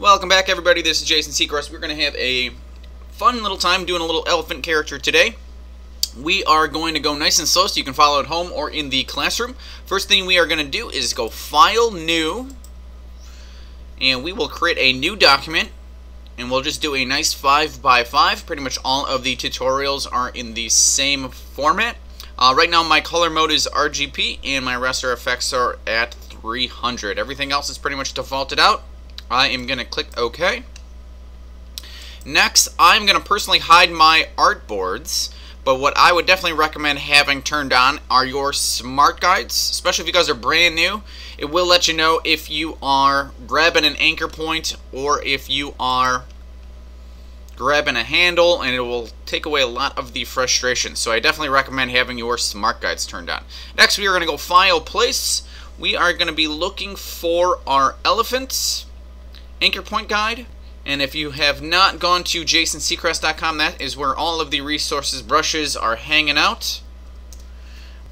Welcome back everybody, this is Jason Secrest. We're going to have a fun little time doing a little elephant character today. We are going to go nice and slow so you can follow at home or in the classroom. First thing we are going to do is go File, New, and we will create a new document and we'll just do a nice 5 by 5 Pretty much all of the tutorials are in the same format. Uh, right now my color mode is RGB and my raster effects are at 300. Everything else is pretty much defaulted out. I am going to click OK. Next, I'm going to personally hide my artboards. But what I would definitely recommend having turned on are your smart guides, especially if you guys are brand new. It will let you know if you are grabbing an anchor point or if you are grabbing a handle and it will take away a lot of the frustration. So I definitely recommend having your smart guides turned on. Next we are going to go file place. We are going to be looking for our elephants anchor point guide. And if you have not gone to jasonsecrest.com, that is where all of the resources brushes are hanging out.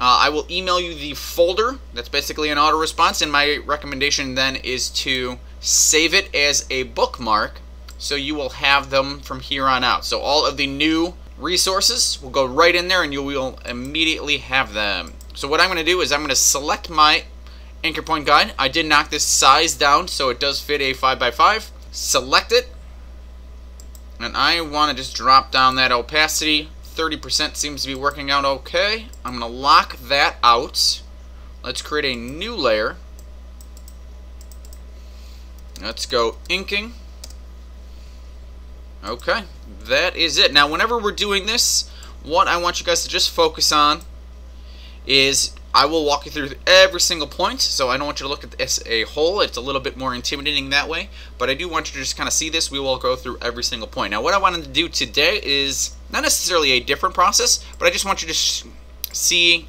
Uh, I will email you the folder. That's basically an auto response. And my recommendation then is to save it as a bookmark so you will have them from here on out. So all of the new resources will go right in there and you will immediately have them. So what I'm going to do is I'm going to select my anchor point guide. I did knock this size down so it does fit a 5x5 select it, and I want to just drop down that opacity. 30% seems to be working out okay. I'm going to lock that out. Let's create a new layer. Let's go inking. Okay, that is it. Now, whenever we're doing this, what I want you guys to just focus on is I will walk you through every single point, so I don't want you to look at this a whole. It's a little bit more intimidating that way, but I do want you to just kind of see this. We will go through every single point. Now, what I wanted to do today is not necessarily a different process, but I just want you to see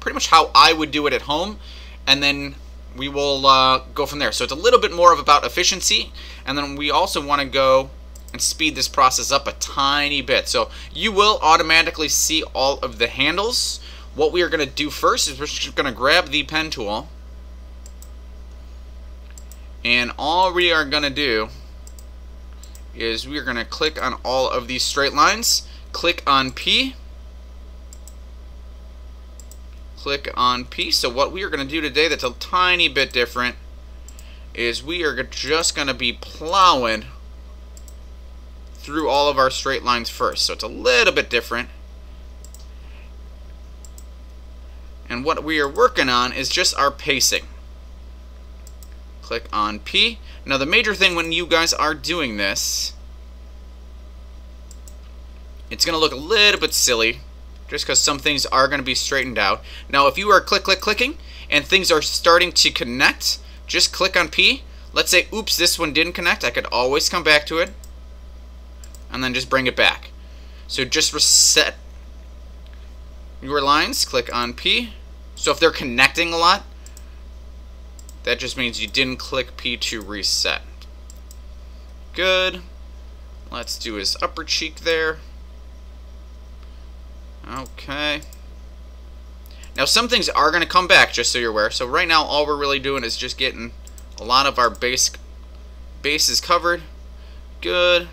pretty much how I would do it at home, and then we will uh, go from there. So it's a little bit more of about efficiency, and then we also want to go and speed this process up a tiny bit. So you will automatically see all of the handles, what we are going to do first is we're just going to grab the pen tool. And all we are going to do is we are going to click on all of these straight lines. Click on P. Click on P. So what we are going to do today that's a tiny bit different is we are just going to be plowing through all of our straight lines first. So it's a little bit different. And what we are working on is just our pacing. Click on P. Now the major thing when you guys are doing this, it's going to look a little bit silly just because some things are going to be straightened out. Now if you are click, click, clicking and things are starting to connect, just click on P. Let's say, oops, this one didn't connect. I could always come back to it and then just bring it back. So just reset your lines, click on P. So if they're connecting a lot, that just means you didn't click P to reset. Good. Let's do his upper cheek there. Okay. Now some things are going to come back, just so you're aware. So right now all we're really doing is just getting a lot of our base bases covered. Good.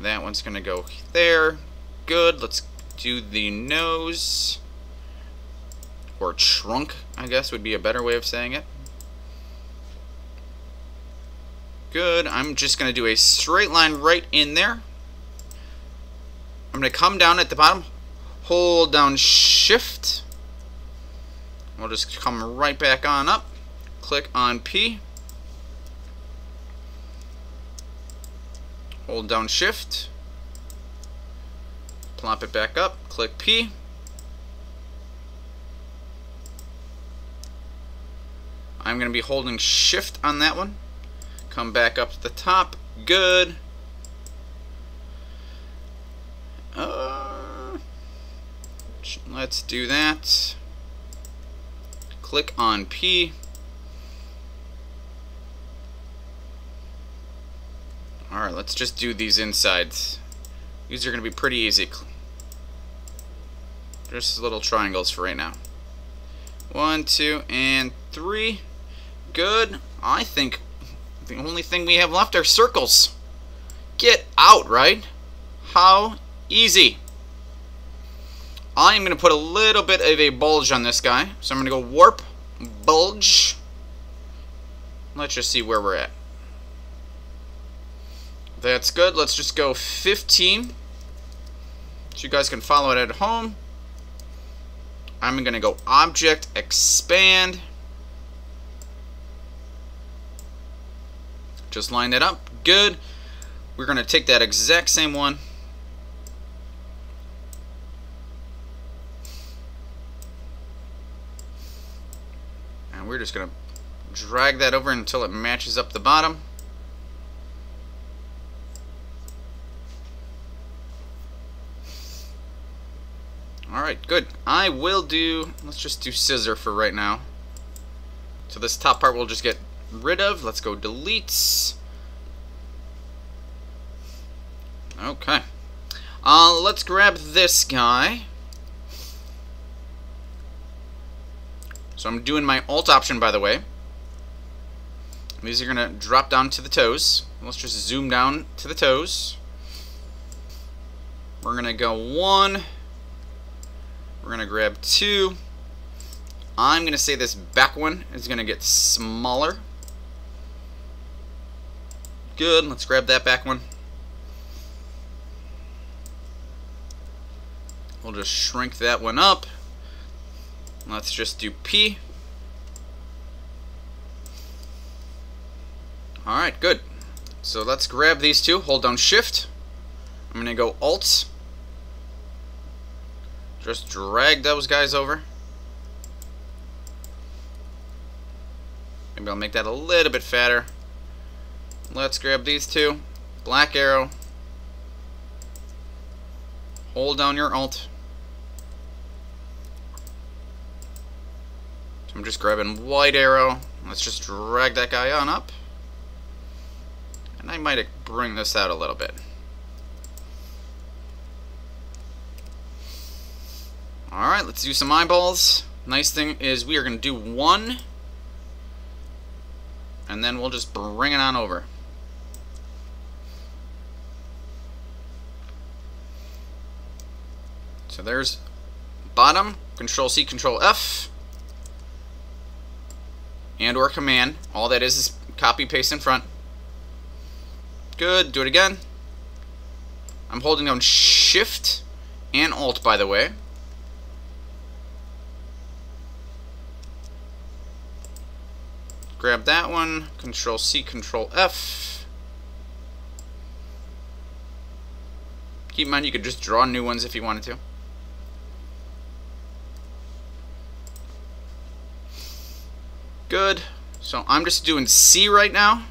That one's going to go there. Good. Let's do the nose. Or trunk, I guess would be a better way of saying it. Good. I'm just going to do a straight line right in there. I'm going to come down at the bottom, hold down shift. We'll just come right back on up. Click on P. Hold down shift plop it back up, click P. I'm going to be holding shift on that one. Come back up to the top. Good. Uh, let's do that. Click on P. Alright, let's just do these insides. These are going to be pretty easy. Just little triangles for right now. One, two, and three. Good. I think The only thing we have left are circles. Get out, right? How easy. I'm going to put a little bit of a bulge on this guy. So I'm going to go warp, bulge. Let's just see where we're at. That's good. Let's just go 15. So you guys can follow it at home. I'm going to go object, expand. Just line that up. Good. We're going to take that exact same one. And we're just going to drag that over until it matches up the bottom. Alright, good. I will do, let's just do scissor for right now. So this top part we'll just get rid of. Let's go deletes. Okay. Uh, let's grab this guy. So I'm doing my alt option, by the way. These are going to drop down to the toes. Let's just zoom down to the toes. We're going to go one. We're going to grab two. I'm going to say this back one is going to get smaller. Good. Let's grab that back one. We'll just shrink that one up. Let's just do P. Alright, good. So let's grab these two. Hold down Shift. I'm going to go Alt. Just drag those guys over. Maybe I'll make that a little bit fatter. Let's grab these two. Black arrow. Hold down your Alt. I'm just grabbing white arrow. Let's just drag that guy on up. And I might bring this out a little bit. Alright, let's do some eyeballs. Nice thing is we are going to do one. And then we'll just bring it on over. So there's bottom, Control C, Control F, and or Command. All that is is copy, paste in front. Good, do it again. I'm holding down Shift and Alt, by the way. Grab that one, Control C, Control F. Keep in mind you could just draw new ones if you wanted to. Good. So I'm just doing C right now.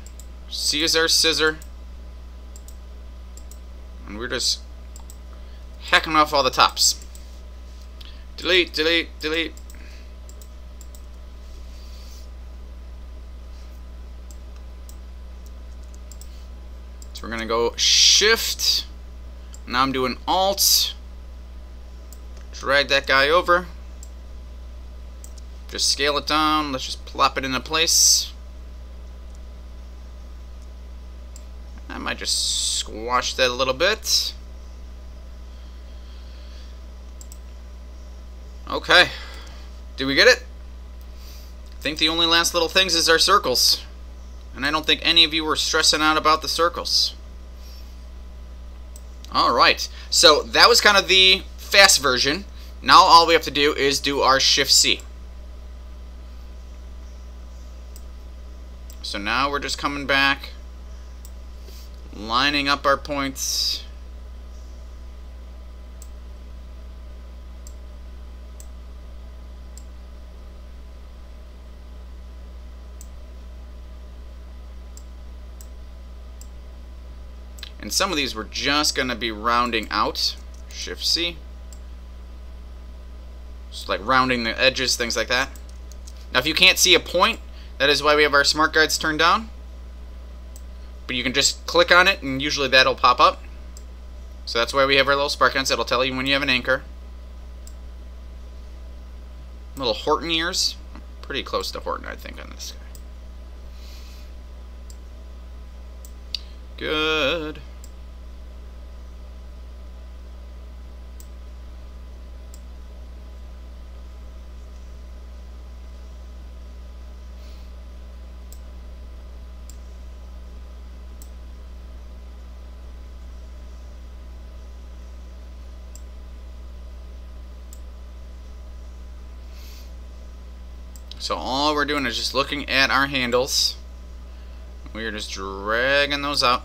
C is our scissor. And we're just hacking off all the tops. Delete, delete, delete. So we're going to go Shift. Now I'm doing Alt. Drag that guy over. Just scale it down. Let's just plop it into place. I might just squash that a little bit. Okay. Do we get it? I think the only last little things is our circles. And I don't think any of you were stressing out about the circles. Alright. So that was kind of the fast version. Now all we have to do is do our Shift C. So now we're just coming back, lining up our points. And some of these we're just going to be rounding out. Shift C. Just like rounding the edges, things like that. Now if you can't see a point, that is why we have our smart guides turned down. But you can just click on it and usually that'll pop up. So that's why we have our little smart guides. That'll tell you when you have an anchor. Little Horton ears. Pretty close to Horton, I think, on this guy. Good. So all we're doing is just looking at our handles. We're just dragging those out.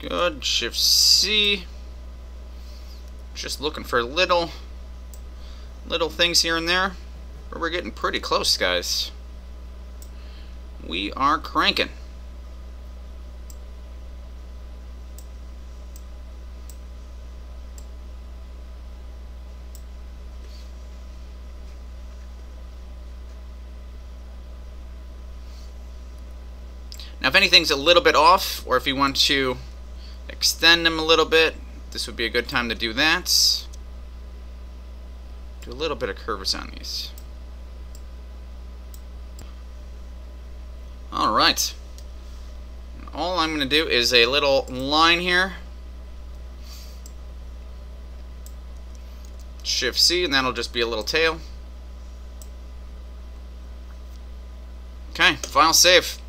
Good. Shift C. Just looking for little, little things here and there. But we're getting pretty close, guys. We are cranking. Now, if anything's a little bit off, or if you want to extend them a little bit. This would be a good time to do that. Do a little bit of curves on these. Alright. All I'm going to do is a little line here. Shift C and that'll just be a little tail. Okay, file save.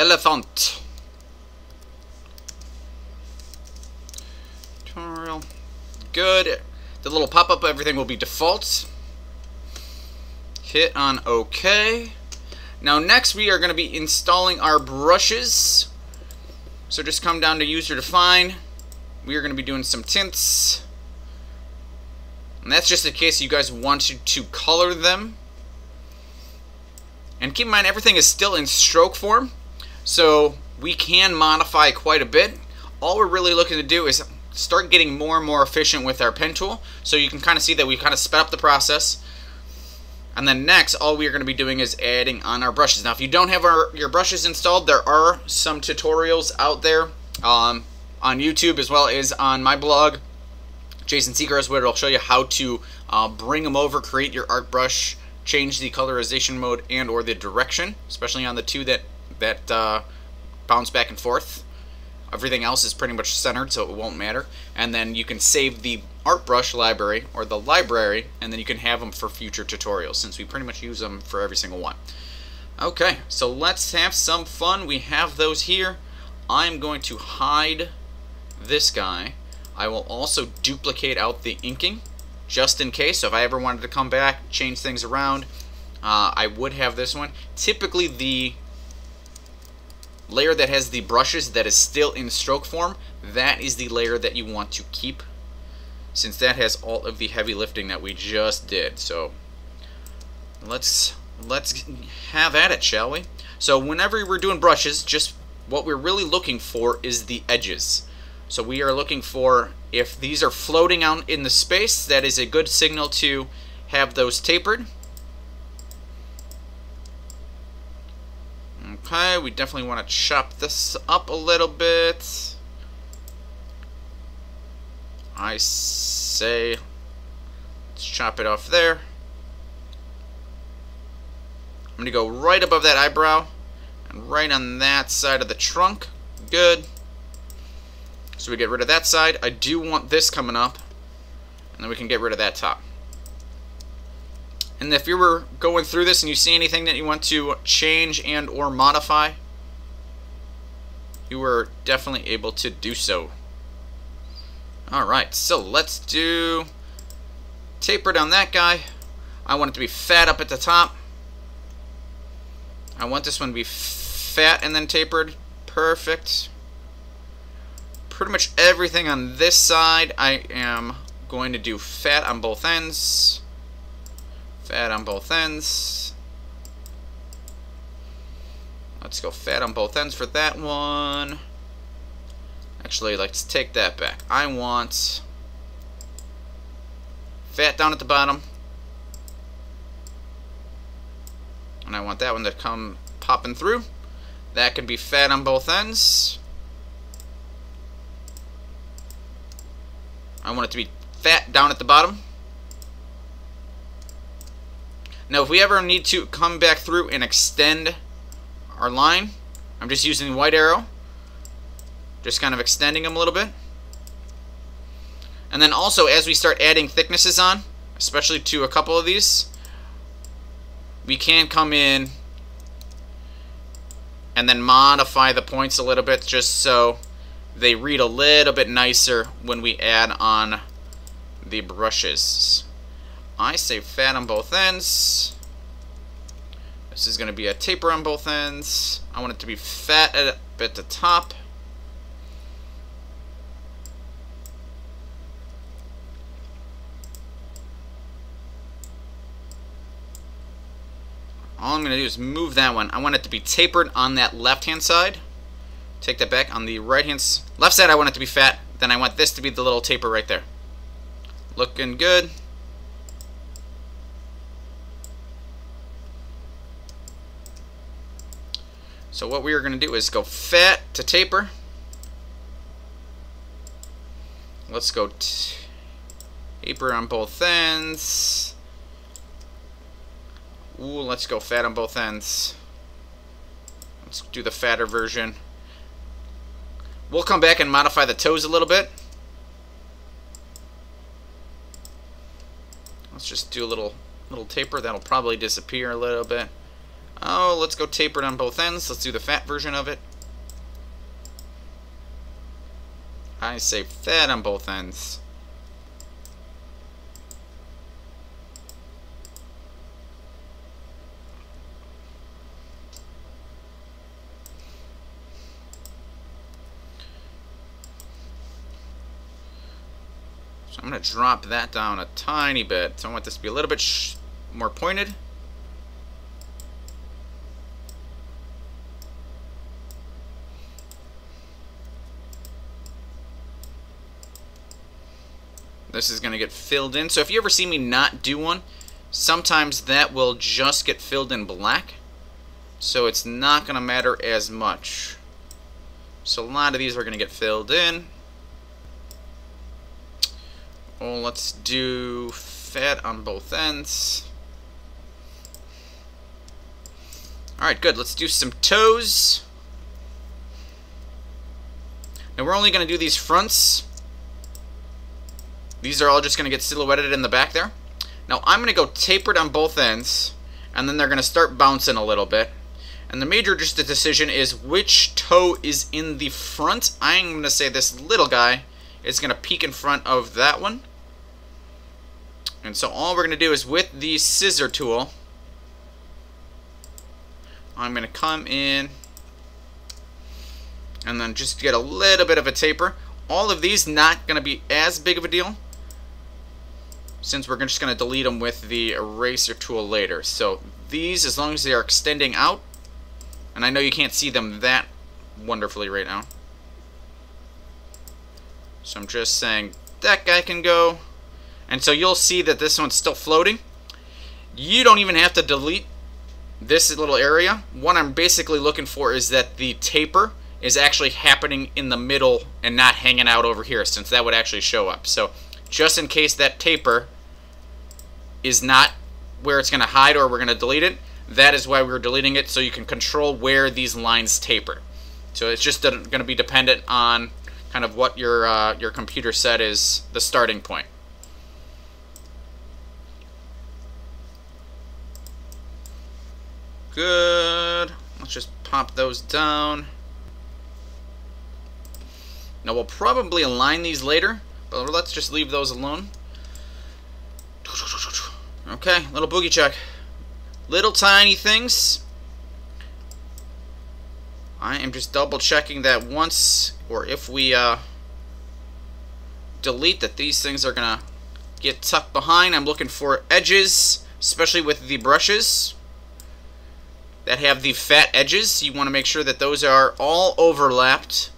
Elephant. Tutorial. Good. The little pop-up, everything will be default. Hit on OK. Now next we are going to be installing our brushes. So just come down to user define. We are going to be doing some tints. And that's just in case you guys wanted to color them. And keep in mind everything is still in stroke form. So we can modify quite a bit. All we're really looking to do is start getting more and more efficient with our pen tool. So you can kind of see that we kind of sped up the process. And then next, all we are going to be doing is adding on our brushes. Now, if you don't have our, your brushes installed, there are some tutorials out there um, on YouTube as well as on my blog, Jason Secrest, where it'll show you how to uh, bring them over, create your art brush, change the colorization mode and or the direction, especially on the two that that uh, bounce back and forth. Everything else is pretty much centered, so it won't matter. And then you can save the art brush library or the library, and then you can have them for future tutorials, since we pretty much use them for every single one. Okay, so let's have some fun. We have those here. I'm going to hide this guy. I will also duplicate out the inking, just in case. So if I ever wanted to come back, change things around, uh, I would have this one. Typically, the layer that has the brushes that is still in stroke form, that is the layer that you want to keep since that has all of the heavy lifting that we just did. So let's let's have at it, shall we? So whenever we're doing brushes, just what we're really looking for is the edges. So we are looking for if these are floating out in the space, that is a good signal to have those tapered. Okay, we definitely want to chop this up a little bit. I say, let's chop it off there. I'm going to go right above that eyebrow and right on that side of the trunk. Good. So we get rid of that side. I do want this coming up, and then we can get rid of that top. And if you were going through this and you see anything that you want to change and or modify, you were definitely able to do so. Alright, so let's do taper down that guy. I want it to be fat up at the top. I want this one to be fat and then tapered. Perfect. Pretty much everything on this side I am going to do fat on both ends. Fat on both ends. Let's go fat on both ends for that one. Actually, let's take that back. I want fat down at the bottom. And I want that one to come popping through. That can be fat on both ends. I want it to be fat down at the bottom. Now, if we ever need to come back through and extend our line, I'm just using the white arrow. Just kind of extending them a little bit. And then also, as we start adding thicknesses on, especially to a couple of these, we can come in and then modify the points a little bit just so they read a little bit nicer when we add on the brushes. I say fat on both ends. This is going to be a taper on both ends. I want it to be fat at, at the top. All I'm going to do is move that one. I want it to be tapered on that left-hand side. Take that back. On the right-hand left side, I want it to be fat. Then I want this to be the little taper right there. Looking good. So what we are going to do is go fat to taper. Let's go taper on both ends. Ooh, let's go fat on both ends. Let's do the fatter version. We'll come back and modify the toes a little bit. Let's just do a little little taper. That'll probably disappear a little bit. Oh, let's go tapered on both ends. Let's do the fat version of it. I say fat on both ends. So I'm going to drop that down a tiny bit. So I want this to be a little bit more pointed. This is going to get filled in. So if you ever see me not do one, sometimes that will just get filled in black. So it's not going to matter as much. So a lot of these are going to get filled in. Well, let's do fat on both ends. Alright, good. Let's do some toes. Now we're only going to do these fronts. These are all just going to get silhouetted in the back there. Now I'm going to go tapered on both ends, and then they're going to start bouncing a little bit. And the major just the decision is which toe is in the front. I'm going to say this little guy is going to peek in front of that one. And so all we're going to do is with the scissor tool, I'm going to come in and then just get a little bit of a taper. All of these not going to be as big of a deal since we're just going to delete them with the eraser tool later. So these, as long as they are extending out, and I know you can't see them that wonderfully right now. So I'm just saying that guy can go. And so you'll see that this one's still floating. You don't even have to delete this little area. What I'm basically looking for is that the taper is actually happening in the middle and not hanging out over here since that would actually show up. So just in case that taper is not where it's going to hide or we're going to delete it, that is why we're deleting it so you can control where these lines taper. So it's just going to be dependent on kind of what your uh, your computer set is the starting point. Good. Let's just pop those down. Now we'll probably align these later, let's just leave those alone. Okay, little boogie check. Little tiny things. I am just double checking that once, or if we uh, delete that these things are gonna get tucked behind. I'm looking for edges, especially with the brushes that have the fat edges. You want to make sure that those are all overlapped.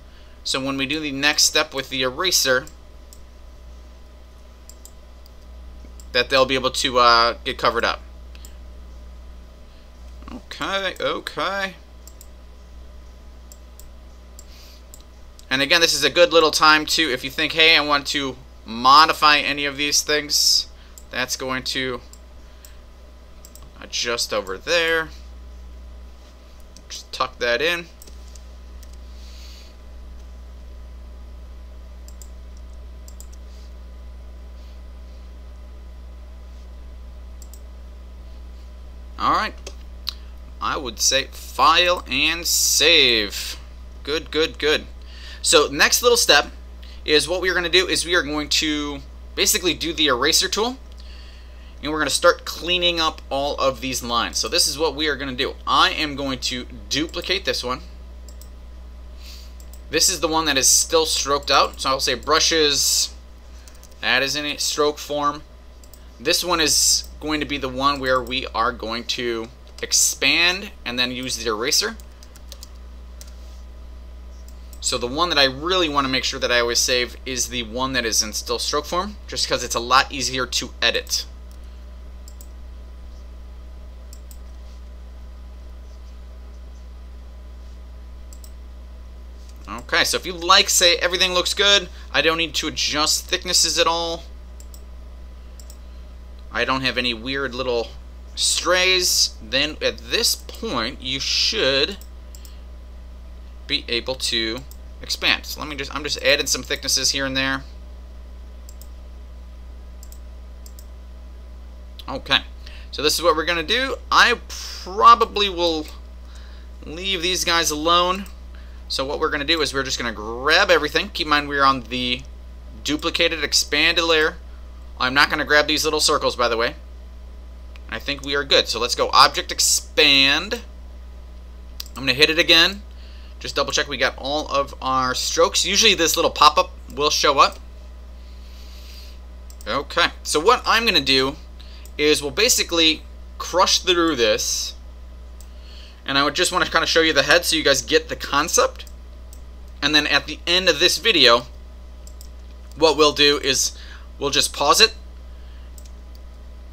So when we do the next step with the eraser, that they'll be able to uh, get covered up. Okay, okay. And again, this is a good little time to, if you think, hey, I want to modify any of these things, that's going to adjust over there. Just tuck that in. Alright. I would say file and save. Good, good, good. So next little step is what we're going to do is we are going to basically do the eraser tool and we're going to start cleaning up all of these lines. So this is what we are going to do. I am going to duplicate this one. This is the one that is still stroked out. So I'll say brushes. That is in a stroke form. This one is going to be the one where we are going to expand and then use the eraser. So the one that I really want to make sure that I always save is the one that is in still stroke form, just because it's a lot easier to edit. Okay, so if you like, say everything looks good, I don't need to adjust thicknesses at all. I don't have any weird little strays, then at this point you should be able to expand. So let me just, I'm just adding some thicknesses here and there. Okay, so this is what we're going to do. I probably will leave these guys alone. So what we're going to do is we're just going to grab everything. Keep in mind we're on the duplicated expanded layer. I'm not going to grab these little circles, by the way. I think we are good. So let's go Object Expand. I'm going to hit it again. Just double check we got all of our strokes. Usually this little pop-up will show up. Okay, so what I'm going to do is we'll basically crush through this. And I would just want to kind of show you the head so you guys get the concept. And then at the end of this video, what we'll do is we'll just pause it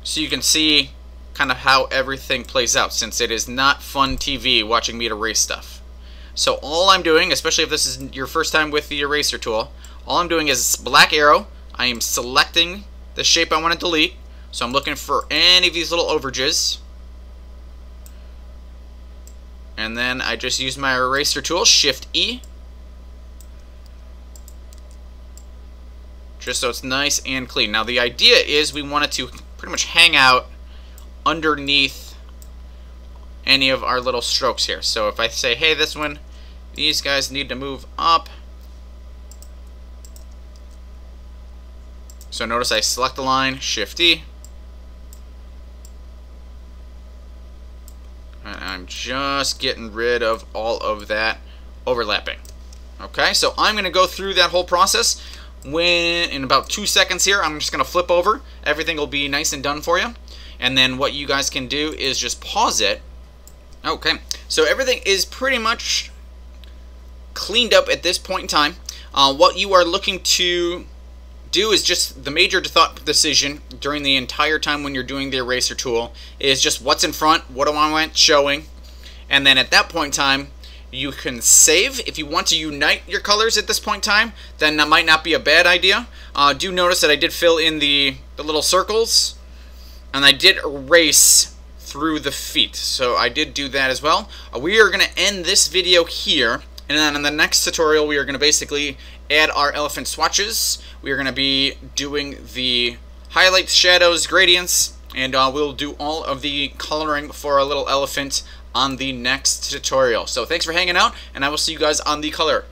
so you can see kind of how everything plays out since it is not fun TV watching me erase stuff. So all I'm doing, especially if this is your first time with the eraser tool, all I'm doing is black arrow. I am selecting the shape I want to delete. So I'm looking for any of these little overages. And then I just use my eraser tool, Shift E. Just so it's nice and clean. Now the idea is we want it to pretty much hang out underneath any of our little strokes here. So if I say, hey, this one these guys need to move up. So notice I select the line, Shift E. And I'm just getting rid of all of that overlapping. Okay, so I'm going to go through that whole process. When in about two seconds here, I'm just going to flip over. Everything will be nice and done for you. And then what you guys can do is just pause it. Okay, so everything is pretty much cleaned up at this point in time. Uh, what you are looking to do is just the major thought decision during the entire time when you're doing the eraser tool is just what's in front, what do I want showing, and then at that point in time, you can save. If you want to unite your colors at this point in time, then that might not be a bad idea. Uh, do notice that I did fill in the, the little circles, and I did erase through the feet. So I did do that as well. Uh, we are going to end this video here. And then in the next tutorial, we are going to basically add our elephant swatches. We are going to be doing the highlights, shadows, gradients, and uh, we'll do all of the coloring for our little elephant on the next tutorial. So thanks for hanging out, and I will see you guys on the color.